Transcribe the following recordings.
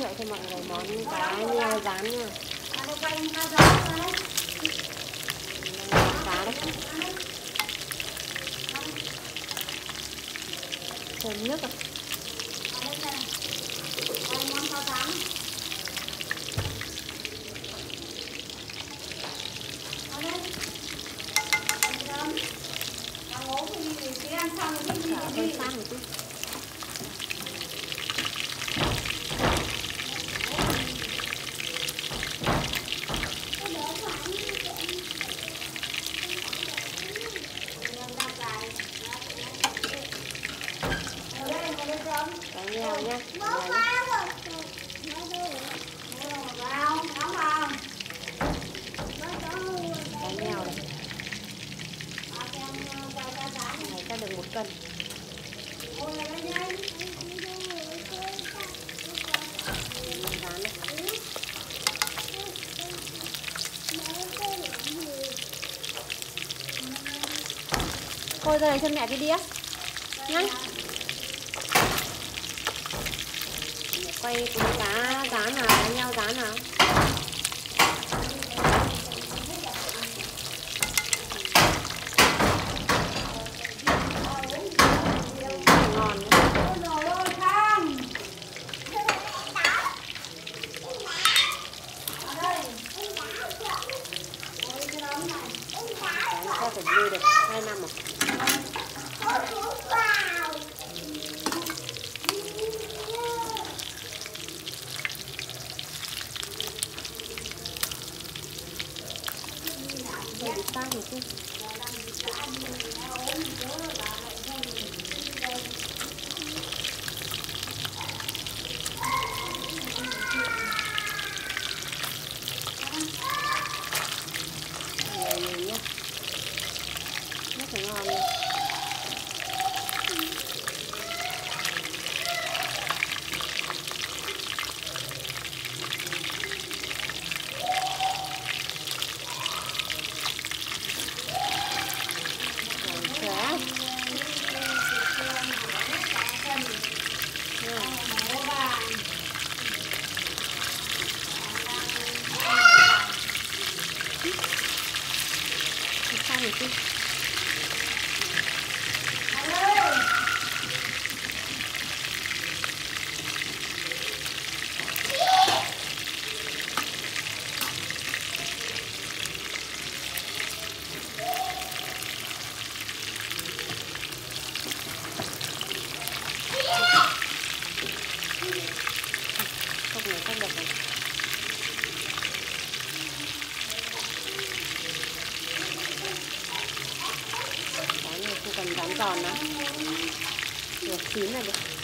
thiệu cho mọi người món cá nha rán nha. Cá đấy. Thơm nước à chắc cân rán Thôi ra đây cho mẹ cái đĩa Nhá Quay cùng cá rán nào, cá nhau rán nào Ngon đấy Rán sao phải nuôi được 2 năm à Hơi bị sát một chút Nhiều nhiều nhá Rất là ngon luôn Còn chả Thank you chút Cốc này cốc được rồi Cái này không cần rán giòn lắm Được chín này được.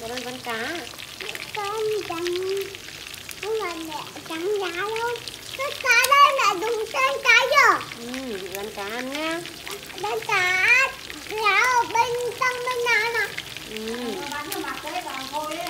Mẹ đang vắn cá. Con trắng không phải mẹ trắng đâu cái cá đây là đúng tên cá giờ Ừ, cá ăn nha đây cá ở bên trong bên nào nè Ừ, còn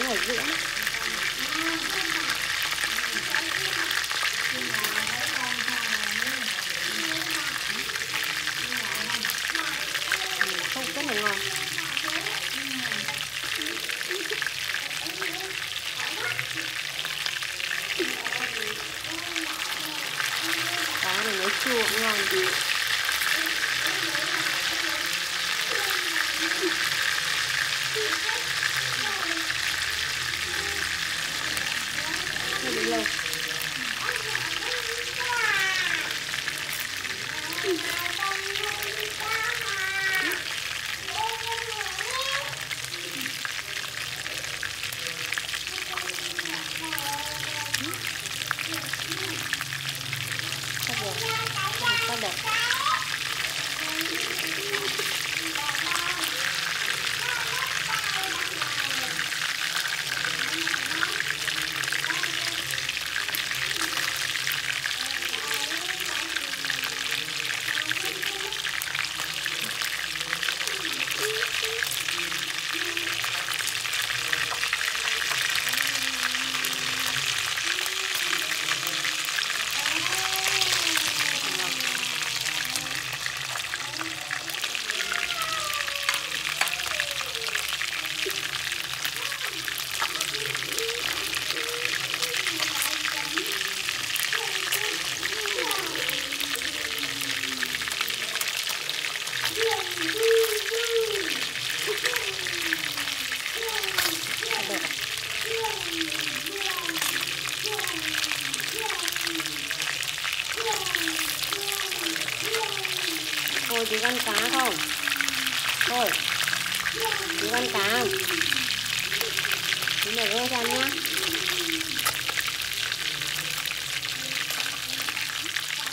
ở giữa. Không rất là ngon. Cá này nó chua cũng ngon Thôi đi lâu sắp được sắp được sắp được thôi tí ăn cá không? Thôi tí ăn cá. Không tí để rơi cho em nhá.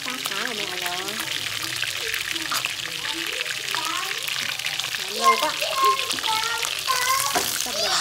Cá cá của mẹ rồi. Làm lâu quá. Sắp rồi.